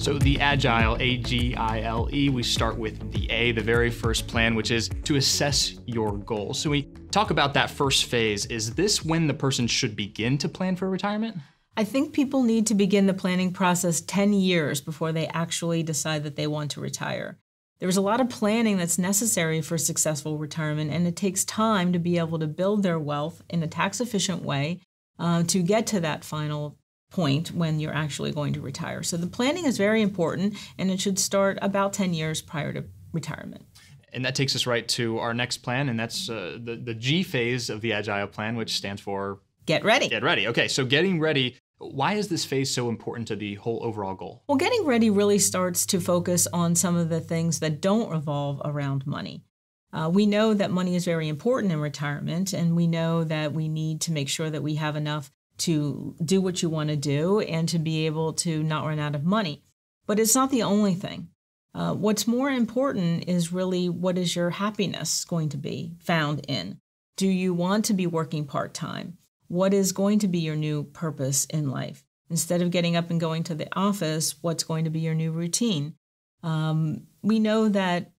So the Agile, A G I L E, we start with the A, the very first plan, which is to assess your goals. So we talk about that first phase. Is this when the person should begin to plan for retirement? I think people need to begin the planning process 10 years before they actually decide that they want to retire. There's a lot of planning that's necessary for successful retirement, and it takes time to be able to build their wealth in a tax efficient way uh, to get to that final point when you're actually going to retire. So the planning is very important, and it should start about 10 years prior to retirement. And that takes us right to our next plan, and that's uh, the, the G phase of the Agile plan, which stands for Get ready. Get ready. Okay, so getting ready. Why is this phase so important to the whole overall goal? Well, getting ready really starts to focus on some of the things that don't revolve around money. Uh, we know that money is very important in retirement, and we know that we need to make sure that we have enough to do what you want to do and to be able to not run out of money. But it's not the only thing. Uh, what's more important is really what is your happiness going to be found in? Do you want to be working part time? What is going to be your new purpose in life? Instead of getting up and going to the office, what's going to be your new routine? Um, we know that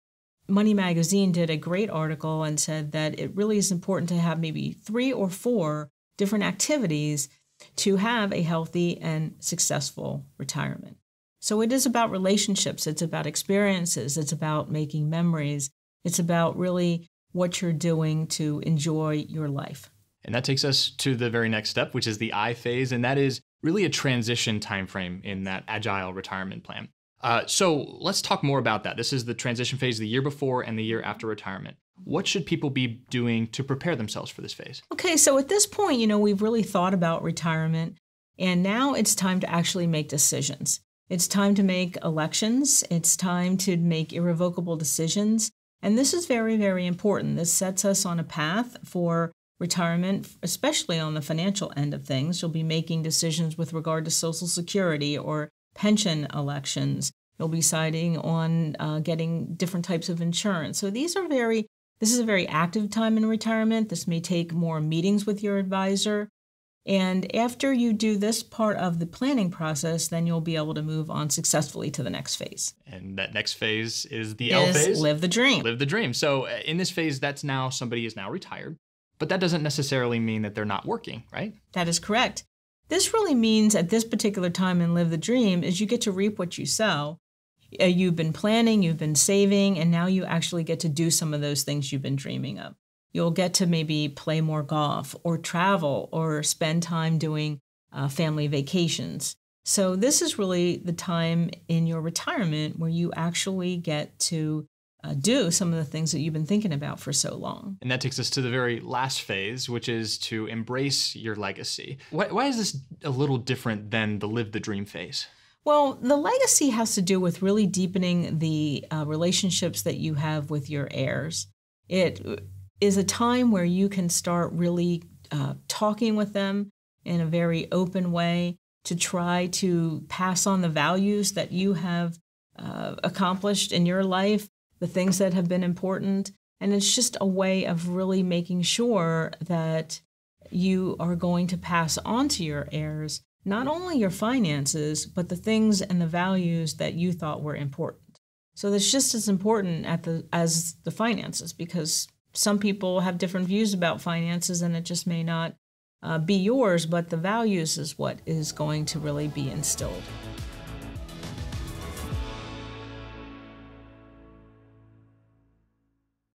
Money Magazine did a great article and said that it really is important to have maybe three or four different activities to have a healthy and successful retirement. So it is about relationships, it's about experiences, it's about making memories, it's about really what you're doing to enjoy your life. And that takes us to the very next step, which is the I phase, and that is really a transition timeframe in that agile retirement plan. Uh, so let's talk more about that. This is the transition phase the year before and the year after retirement. What should people be doing to prepare themselves for this phase? Okay, so at this point, you know, we've really thought about retirement, and now it's time to actually make decisions. It's time to make elections, it's time to make irrevocable decisions. And this is very, very important. This sets us on a path for retirement, especially on the financial end of things. You'll be making decisions with regard to Social Security or pension elections. You'll be deciding on uh, getting different types of insurance. So these are very this is a very active time in retirement. This may take more meetings with your advisor. And after you do this part of the planning process, then you'll be able to move on successfully to the next phase. And that next phase is the is L phase. Live the dream. Live the dream. So uh, in this phase, that's now somebody is now retired, but that doesn't necessarily mean that they're not working, right? That is correct. This really means at this particular time in Live the Dream is you get to reap what you sow. Uh, you've been planning, you've been saving, and now you actually get to do some of those things you've been dreaming of. You'll get to maybe play more golf or travel or spend time doing uh, family vacations. So, this is really the time in your retirement where you actually get to uh, do some of the things that you've been thinking about for so long. And that takes us to the very last phase, which is to embrace your legacy. Why, why is this a little different than the live the dream phase? Well, the legacy has to do with really deepening the uh, relationships that you have with your heirs. It is a time where you can start really uh, talking with them in a very open way to try to pass on the values that you have uh, accomplished in your life, the things that have been important. And it's just a way of really making sure that you are going to pass on to your heirs not only your finances, but the things and the values that you thought were important. So that's just as important at the, as the finances because some people have different views about finances and it just may not uh, be yours, but the values is what is going to really be instilled.